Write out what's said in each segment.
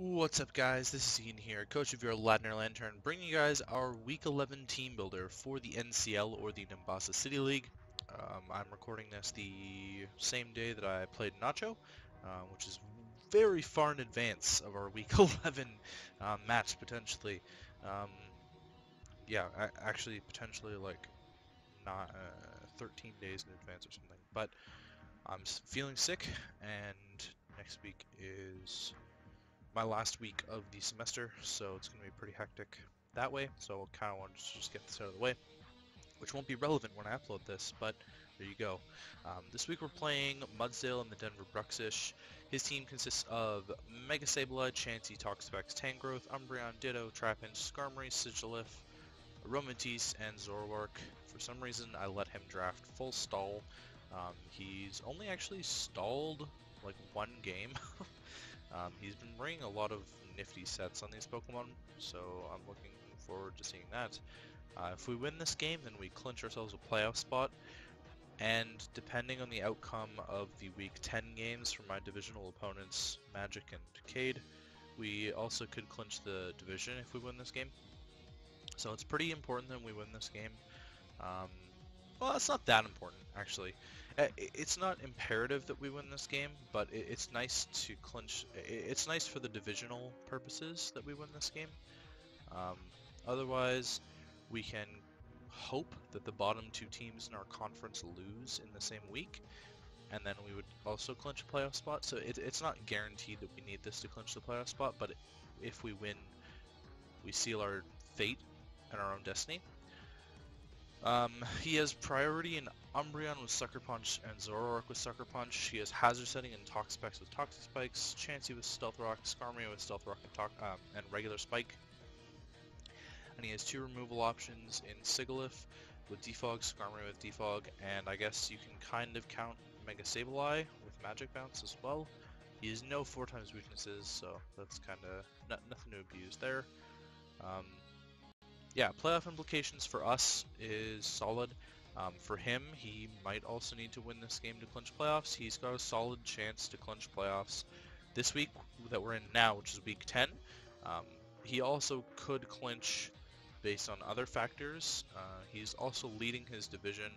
What's up guys, this is Ian here, coach of your Ladner Lanturn, bringing you guys our Week 11 team builder for the NCL or the Nimbasa City League. Um, I'm recording this the same day that I played Nacho, uh, which is very far in advance of our Week 11 uh, match potentially. Um, yeah, actually potentially like not uh, 13 days in advance or something. But I'm feeling sick, and next week is my last week of the semester, so it's going to be pretty hectic that way. So I kind of wanted to just get this out of the way, which won't be relevant when I upload this, but there you go. Um, this week we're playing Mudsdale and the Denver Bruxish. His team consists of Mega Sableye, Chansey, Toxapex, Tangrowth, Umbreon, Ditto, Trapinch, Skarmory, Sigilyph, Aromatisse, and Zoroark. For some reason, I let him draft full stall. Um, he's only actually stalled like one game. Um, he's been bringing a lot of nifty sets on these Pokemon, so I'm looking forward to seeing that. Uh, if we win this game, then we clinch ourselves a playoff spot, and depending on the outcome of the Week 10 games from my divisional opponents, Magic and Cade, we also could clinch the division if we win this game. So it's pretty important that we win this game. Um, well, it's not that important, actually. It's not imperative that we win this game, but it's nice to clinch. It's nice for the divisional purposes that we win this game. Um, otherwise, we can hope that the bottom two teams in our conference lose in the same week, and then we would also clinch a playoff spot. So it, it's not guaranteed that we need this to clinch the playoff spot, but if we win, we seal our fate and our own destiny. Um, he has priority in Umbreon with Sucker Punch and Zoroark with Sucker Punch. He has Hazard Setting and Toxapex with Toxic Spikes, Chansey with Stealth Rock, Skarmory with Stealth Rock and, um, and regular Spike. And he has two removal options in Sigilyph with Defog, Skarmory with Defog, and I guess you can kind of count Mega Sableye with Magic Bounce as well. He has no 4 times weaknesses, so that's kind of nothing to abuse there. Um, yeah, playoff implications for us is solid. Um, for him, he might also need to win this game to clinch playoffs. He's got a solid chance to clinch playoffs this week that we're in now, which is week 10. Um, he also could clinch based on other factors. Uh, he's also leading his division,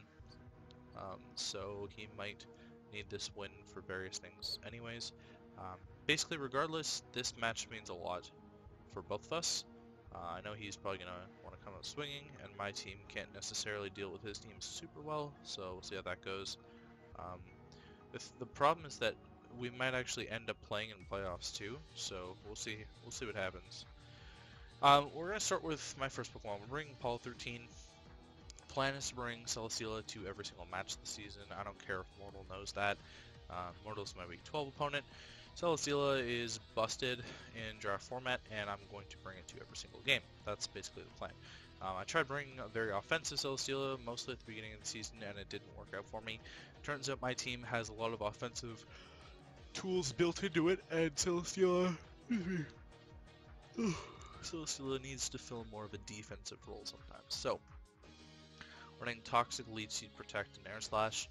um, so he might need this win for various things anyways. Um, basically, regardless, this match means a lot for both of us. Uh, I know he's probably going to come swinging, and my team can't necessarily deal with his team super well, so we'll see how that goes. Um, the problem is that we might actually end up playing in playoffs too, so we'll see. We'll see what happens. Um, we're gonna start with my first Pokemon. We're bringing Apollo 13. Plan is to bring Celesteela to every single match this season. I don't care if Mortal knows that. Uh, Mortal's my Week 12 opponent. Celesteela is busted in draft format, and I'm going to bring it to every single game. That's basically the plan. Um, I tried bringing a very offensive Celesteela, mostly at the beginning of the season, and it didn't work out for me. Turns out my team has a lot of offensive tools built into it, and. Celesteela needs to fill more of a defensive role sometimes. So, running Toxic, Leech Seed, Protect, and Air Slash.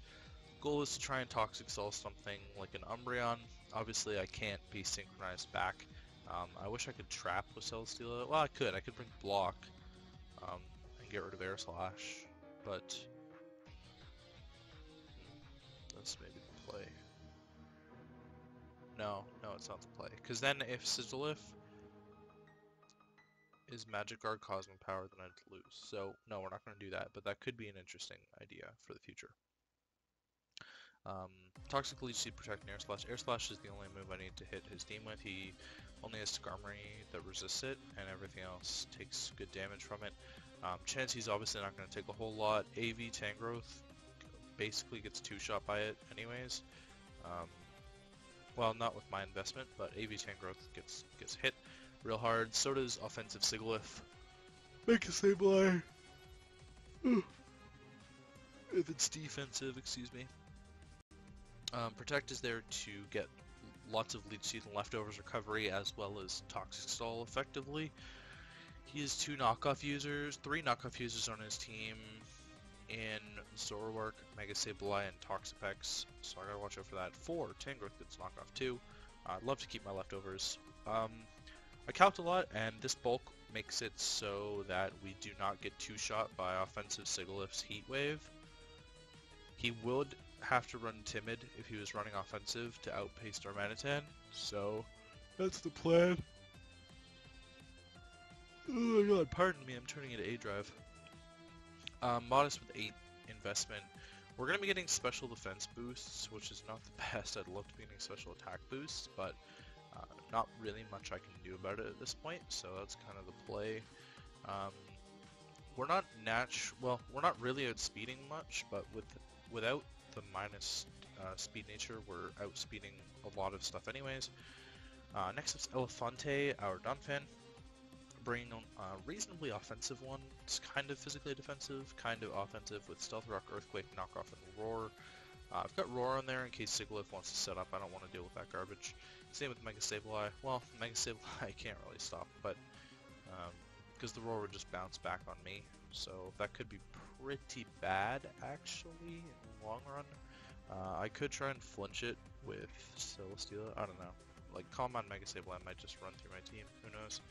Goal is to try and Toxic Cell something like an Umbreon, Obviously, I can't be synchronized back. Um, I wish I could trap with Celesteela. Well, I could. I could bring block um, and get rid of Air Slash, but that's let's play. No, no, it's not the play. Because then if Sigilyph is Magic Guard Cosmic Power, then I'd lose. So, no, we're not going to do that, but that could be an interesting idea for the future. Um, Toxic Leech Seed Protect Air Slash. Air Slash is the only move I need to hit his team with. He only has Skarmory that resists it, and everything else takes good damage from it. Um, Chansey's obviously not going to take a whole lot. AV Tangrowth basically gets two-shot by it anyways. Um, well, not with my investment, but AV Tangrowth gets gets hit real hard. So does Offensive Sigilyph. Mega Sableye. if it's defensive, excuse me. Um, Protect is there to get lots of Leech Seed and Leftovers recovery as well as Toxic Stall effectively. He has two knockoff users, three knockoff users on his team in Zoroark, Mega Sableye, and Toxapex, so I gotta watch out for that. Four, Tangrowth gets knockoff too. Uh, I'd love to keep my leftovers. Um, I count a lot, and this bulk makes it so that we do not get two-shot by offensive Sigilyph's Heat Wave. He would have to run Timid if he was running offensive to outpace Darmanitan, so that's the plan. Oh my god, pardon me, I'm turning into A drive. Um, modest with 8 investment. We're going to be getting special defense boosts, which is not the best. I'd love to be getting special attack boosts, but uh, not really much I can do about it at this point, so that's kind of the play. Um, we're not natu- well, we're not really outspeeding much, but with without the minus uh, speed nature, we're outspeeding a lot of stuff anyways. Uh, next is Elefante, our Donphan. Bringing on a reasonably offensive one. It's kind of physically defensive, kind of offensive with Stealth Rock, Earthquake, Knockoff, and Roar. Uh, I've got Roar on there in case Sigilyph wants to set up. I don't want to deal with that garbage. Same with Mega Sableye. Well, Mega Sableye I can't really stop, but because the Roar would just bounce back on me, so that could be pretty bad actually in the long run. Uh, I could try and flinch it with Celesteela. I don't know. Like Calm on Mega Sable, I might just run through my team. Who knows?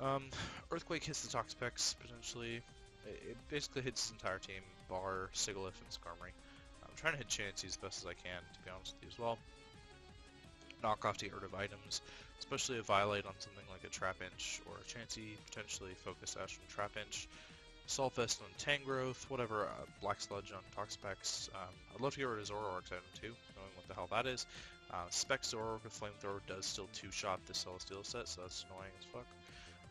Um, Earthquake hits the Toxapex potentially. It, it, basically hits his entire team, bar Sigilyph and Skarmory. I'm trying to hit Chansey as best as I can, to be honest with you as well knock off rid of items, especially Eviolite on something like a Trapinch or a Chansey, potentially Focus Sash on Trapinch, Assault Vest on Tangrowth, whatever, uh, Black Sludge on Toxapex. Um, I'd love to get rid of Zoroark item too, knowing what the hell that is. Uh, Spec Zoroark with Flamethrower does still two-shot the Celesteela set, so that's annoying as fuck.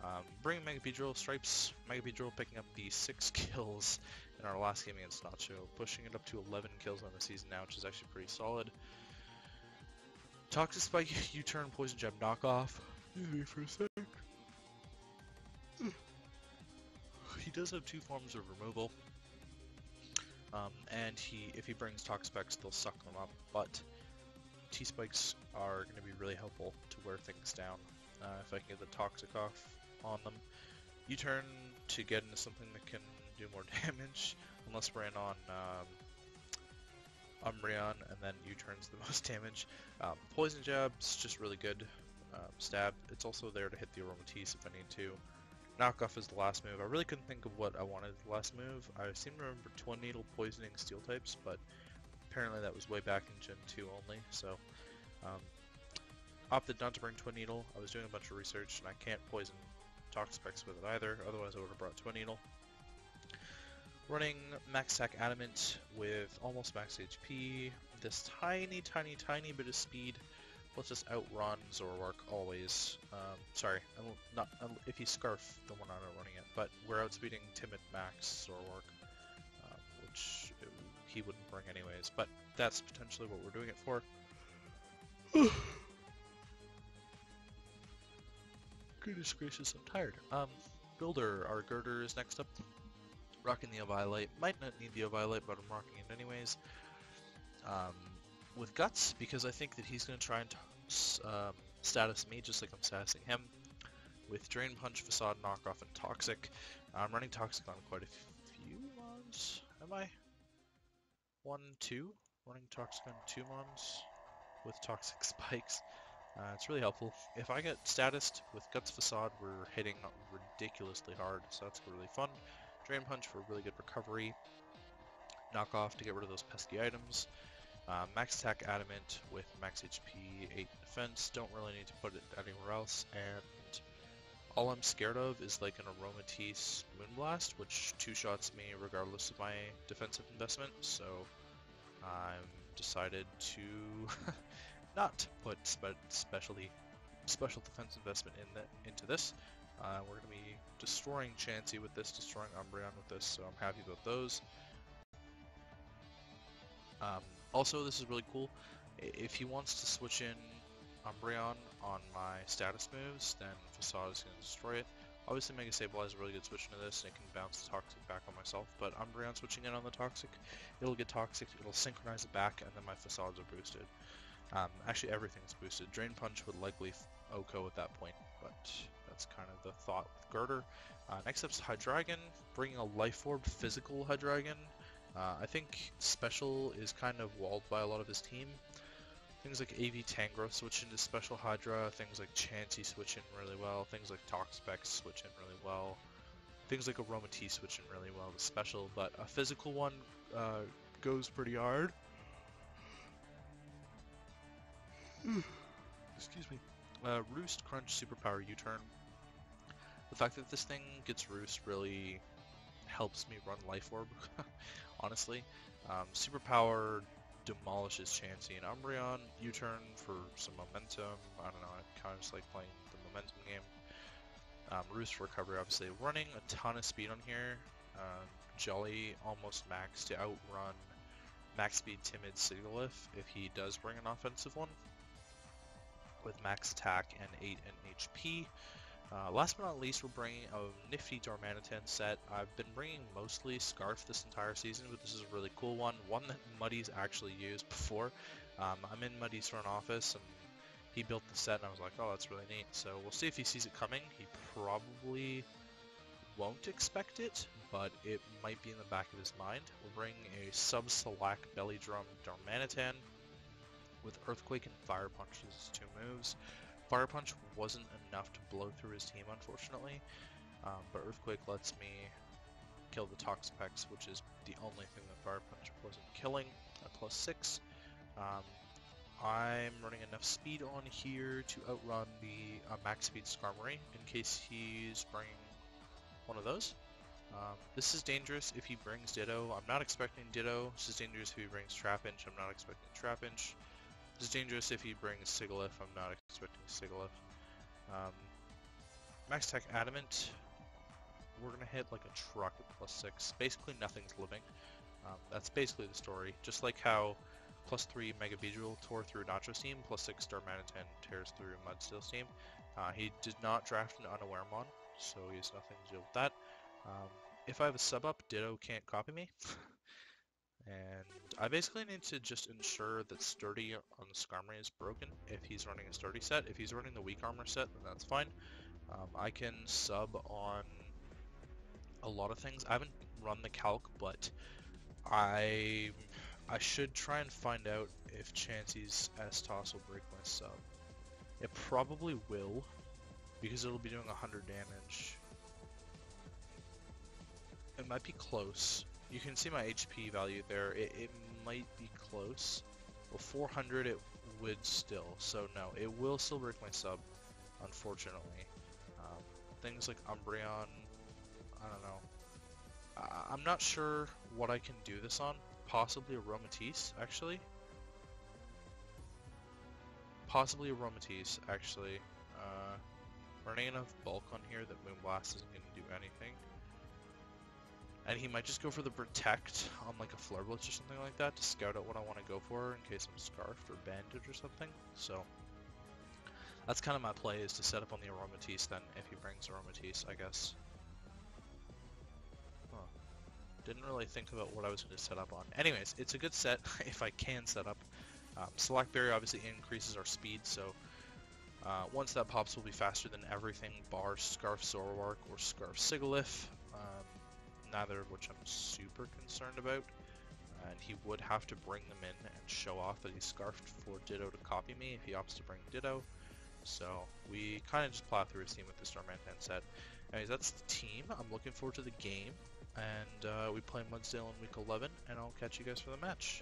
Um, bringing Mega Beedrill, Stripes, Mega Beedrill picking up the 6 kills in our last game against Nacho, pushing it up to 11 kills on the season now, which is actually pretty solid. Toxic Spike, U-turn, Poison Jab, knockoff. Excuse me for a sec. He does have two forms of removal. Um, and he, if he brings Toxapex, they'll suck them up, but T-Spikes are going to be really helpful to wear things down. Uh, if I can get the Toxic off on them. U-turn to get into something that can do more damage, unless we're in on um, Umbreon, and then U-turns the most damage. Um, Poison Jab's just really good. Um, stab, it's also there to hit the Aromatisse if I need to. Knockoff is the last move. I really couldn't think of what I wanted the last move. I seem to remember Twin Needle poisoning steel types, but apparently that was way back in Gen 2 only, so... Um, opted not to bring Twin Needle. I was doing a bunch of research, and I can't poison Toxapex with it either, otherwise I would have brought Twin Needle. Running max attack adamant with almost max HP, this tiny, tiny, tiny bit of speed lets us outrun Zoroark always. Um, sorry, not if he Scarf, then we're not outrunning it, but we're outspeeding Timid Max Zoroark, uh, which he wouldn't bring anyways, but that's potentially what we're doing it for. Goodness gracious, I'm tired. Um, Builder, our Gurdurr is next up. Rocking the Eviolite. Might not need the Eviolite, but I'm rocking it anyways. Um, with Guts, because I think that he's going to try and um, status me just like I'm statusing him. With Drain Punch, Facade, Knockoff, and Toxic. I'm running Toxic on quite a few mons. Am I? One, two? Running Toxic on two mons with Toxic Spikes. Uh, it's really helpful. If I get statused with Guts Facade, we're hitting ridiculously hard, so that's really fun. Drain Punch for really good recovery. Knock off to get rid of those pesky items. Uh, max attack adamant with max HP, 8 defense. Don't really need to put it anywhere else. And all I'm scared of is like an Aromatisse Moonblast, which two shots me regardless of my defensive investment. So I'm decided to not put spe specialty special defense investment in into this. Uh, we're going to be destroying Chansey with this, destroying Umbreon with this, so I'm happy about those. Um, also, this is really cool. If he wants to switch in Umbreon on my status moves, then Facade is going to destroy it. Obviously, Mega Sableye is a really good switch into this, and it can bounce the Toxic back on myself, but Umbreon switching in on the Toxic, it'll get Toxic, it'll synchronize it back, and then my Facades are boosted. Um, actually, everything's boosted. Drain Punch would likely OHKO at that point, but that's kind of the thought with Gurdurr. Uh, next up is Hydreigon, bringing a Life Orb physical Hydreigon. Uh, I think Special is kind of walled by a lot of his team. Things like AV Tangrowth switch into Special Hydra, things like Chansey switch in really well, things like Toxapex switch in really well, things like Aromatisse switch in really well to Special, but a physical one uh, goes pretty hard. Excuse me. Uh, Roost, Crunch, Superpower, U-Turn. The fact that this thing gets Roost really helps me run Life Orb, honestly. Um, Superpower demolishes Chansey and Umbreon. U-turn for some momentum. I don't know, I kind of just like playing the momentum game. Um, Roost recovery, obviously. Running a ton of speed on here. Um, Jolly almost max to outrun max speed Timid Sigilyph if he does bring an offensive one. With max attack and 8 in HP. Uh, last but not least, we're bringing a nifty Darmanitan set. I've been bringing mostly Scarf this entire season, but this is a really cool one. One that Muddy's actually used before. Um, I'm in Muddy's front office, and he built the set, and I was like, oh, that's really neat. So we'll see if he sees it coming. He probably won't expect it, but it might be in the back of his mind. We'll bring a sub-Salac Belly Drum Darmanitan with Earthquake and Fire Punch as two moves. Fire Punch wasn't enough to blow through his team, unfortunately. Um, but Earthquake lets me kill the Toxapex, which is the only thing that Fire Punch wasn't killing at plus 6. Um, I'm running enough speed on here to outrun the uh, max speed Skarmory in case he's bringing one of those. Um, this is dangerous if he brings Ditto. I'm not expecting Ditto. This is dangerous if he brings Trapinch. I'm not expecting Trapinch. It's dangerous if he brings Sigilyph. I'm not expecting Sigilyph. Um, Max Tech Adamant. We're going to hit like a truck at plus 6. Basically nothing's living. Um, that's basically the story. Just like how plus 3 Mega Beedrill tore through Nacho's team, plus 6 Darmanitan tears through Mudsteel's team. Uh, he did not draft an Unawaremon, so he has nothing to deal with that. Um, if I have a sub up, Ditto can't copy me. And I basically need to just ensure that Sturdy on Skarmory is broken if he's running a Sturdy set. If he's running the Weak Armor set, then that's fine. Um, I can sub on a lot of things. I haven't run the calc, but I I should try and find out if Chansey's S-Toss will break my sub. It probably will, because it'll be doing 100 damage. It might be close, you can see my HP value there. It, it might be close. Well, 400 it would still. So no, it will still break my sub, unfortunately. Um, things like Umbreon, I don't know. I, I'm not sure what I can do this on. Possibly Aromatisse, actually. Possibly Aromatisse, actually. Uh, running enough bulk on here that Moonblast isn't going to do anything. And he might just go for the Protect on like a Flare Blitz or something like that to scout out what I want to go for in case I'm Scarfed or Bandage or something. So that's kind of my play is to set up on the Aromatisse then if he brings Aromatisse, I guess. Huh. Didn't really think about what I was going to set up on. Anyways, it's a good set if I can set up. Um, Salac Berry obviously increases our speed, so uh, once that pops, we'll be faster than everything bar Scarf Zoroark or Scarf Sigilyph neither of which I'm super concerned about. And he would have to bring them in and show off that he's scarfed for Ditto to copy me if he opts to bring Ditto. So we kind of just plow through his team with this Darmanitan set. Anyways, that's the team. I'm looking forward to the game. And uh, we play Mudsdale in week 11, and I'll catch you guys for the match.